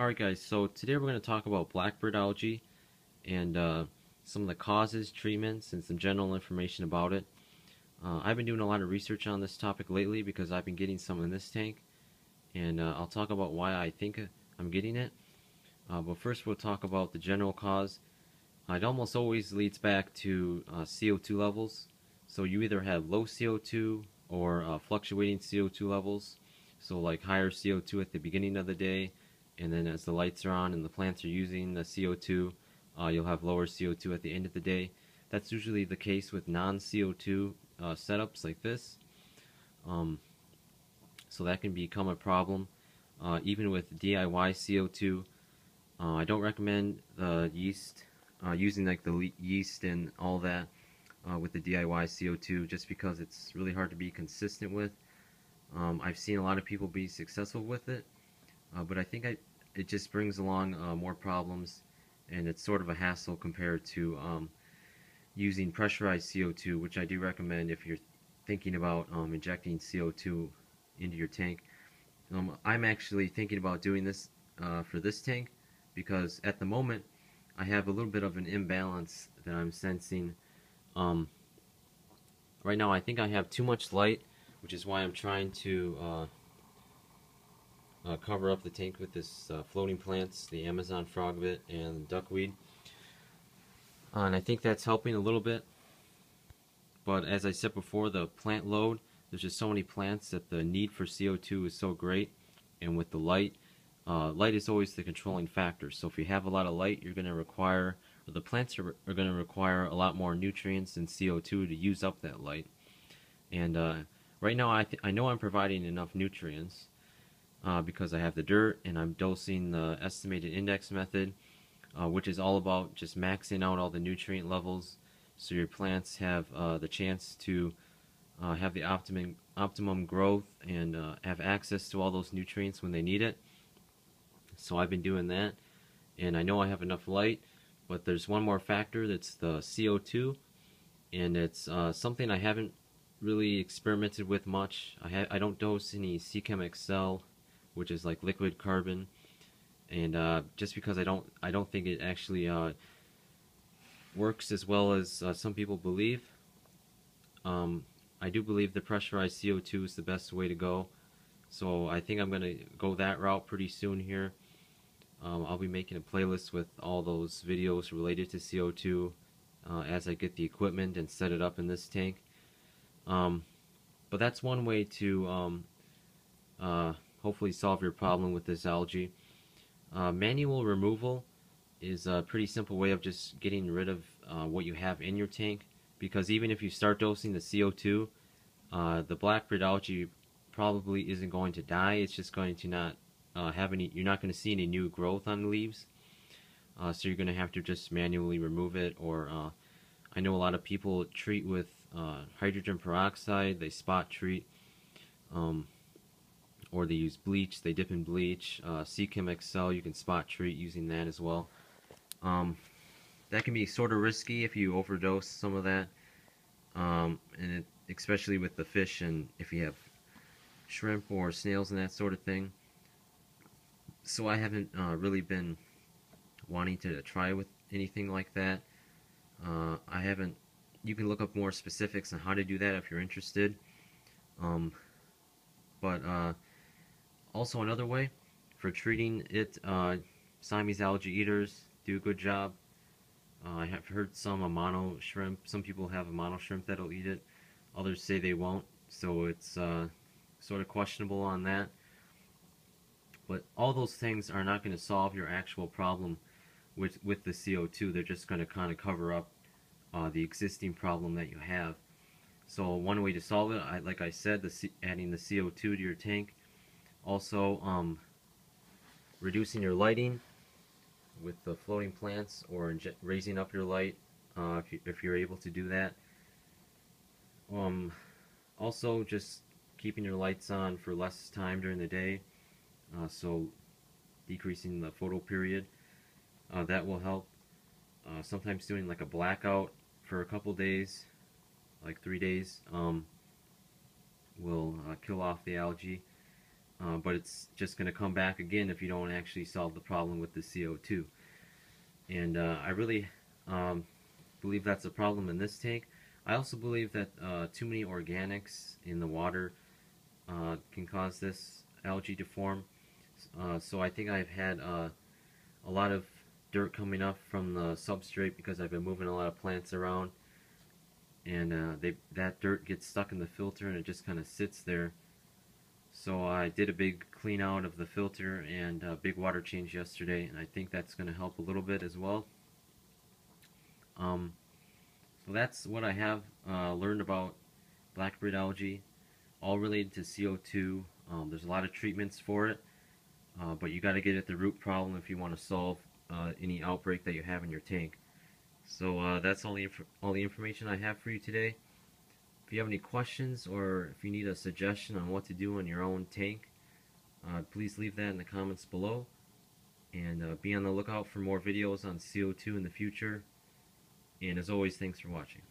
Alright guys, so today we're going to talk about black beard algae and uh, some of the causes, treatments, and some general information about it. Uh, I've been doing a lot of research on this topic lately because I've been getting some in this tank and uh, I'll talk about why I think I'm getting it. Uh, but first we'll talk about the general cause. it almost always leads back to uh, CO2 levels. So you either have low CO2 or uh, fluctuating CO2 levels. So like higher CO2 at the beginning of the day and then as the lights are on and the plants are using the CO2 uh, you'll have lower CO2 at the end of the day. That's usually the case with non-CO2 uh, setups like this. Um, so that can become a problem. Uh, even with DIY CO2, uh, I don't recommend the yeast, uh, using like the yeast and all that uh, with the DIY CO2 just because it's really hard to be consistent with. Um, I've seen a lot of people be successful with it, but I think I, it just brings along more problems and it's sort of a hassle compared to um, using pressurized CO2, which I do recommend if you're thinking about um, injecting CO2 into your tank. Um, I'm actually thinking about doing this uh, for this tank because at the moment I have a little bit of an imbalance that I'm sensing. Um, right now I think I have too much light, which is why I'm trying to uh, uh, cover up the tank with this uh, floating plants, the Amazon frogbit and duckweed. Uh, and I think that's helping a little bit. But as I said before, the plant load, there's just so many plants that the need for CO2 is so great. And with the light, uh, light is always the controlling factor. So if you have a lot of light, you're going to require, or the plants are, are going to require a lot more nutrients and CO2 to use up that light. And uh, right now, I, I know I'm providing enough nutrients uh, because I have the dirt and I'm dosing the estimative index method, uh, which is all about just maxing out all the nutrient levels so your plants have uh, the chance to uh, have the optimum optimum growth and uh, have access to all those nutrients when they need it. So I've been doing that, and I know I have enough light, but there's one more factor that's the CO2, and it's uh, something I haven't really experimented with much. I, I don't dose any Seachem Excel which is like liquid carbon. And uh, just because I don't I don't think it actually uh, works as well as uh, some people believe um, I do believe the pressurized CO2 is the best way to go. So I think I'm gonna go that route pretty soon here. Um, I'll be making a playlist with all those videos related to CO2 uh, as I get the equipment and set it up in this tank. Um, but that's one way to um, uh, hopefully solve your problem with this algae. Uh, manual removal is a pretty simple way of just getting rid of uh, what you have in your tank because even if you start dosing the CO2 uh, the black beard algae probably isn't going to die. It's just going to not uh, have any you're not going to see any new growth on the leaves. Uh, so you're going to have to just manually remove it or uh, I know a lot of people treat with hydrogen peroxide. They spot treat um, or they use bleach, they dip in bleach. Uh, Seachem Excel, you can spot treat using that as well. Um, that can be sort of risky if you overdose some of that, um, and it, especially with the fish and if you have shrimp or snails and that sort of thing. So I haven't uh, really been wanting to try with anything like that. Uh, I haven't. You can look up more specifics on how to do that if you're interested. Um, but uh, also another way for treating it, uh, Siamese algae eaters do a good job. Uh, I have heard some mono shrimp. Some people have Amano shrimp that'll eat it. Others say they won't. So it's uh, sort of questionable on that. But all those things are not going to solve your actual problem with with the CO2. They're just going to kind of cover up uh, the existing problem that you have. So one way to solve it, I, like I said, the C adding the CO2 to your tank also, um, reducing your lighting with the floating plants or raising up your light uh, if, you, you're able to do that. Um, also, just keeping your lights on for less time during the day, uh, so decreasing the photo period. Uh, that will help. Uh, sometimes doing like a blackout for a couple days, like three days, um, will uh, kill off the algae. Uh, but it's just going to come back again if you don't actually solve the problem with the CO2. And uh, I really um, believe that's a problem in this tank. I also believe that uh, too many organics in the water uh, can cause this algae to form. Uh, so I think I've had uh, a lot of dirt coming up from the substrate because I've been moving a lot of plants around and they, that dirt gets stuck in the filter and it just kind of sits there so I did a big clean out of the filter and a big water change yesterday and I think that's going to help a little bit as well um, so that's what I have uh, learned about black beard algae all related to CO2 um, there's a lot of treatments for it uh, but you got to get at the root problem if you want to solve uh, any outbreak that you have in your tank. So uh, that's all the, all the information I have for you today. If you have any questions or if you need a suggestion on what to do on your own tank, uh, please leave that in the comments below. And uh, be on the lookout for more videos on CO2 in the future. And as always, thanks for watching.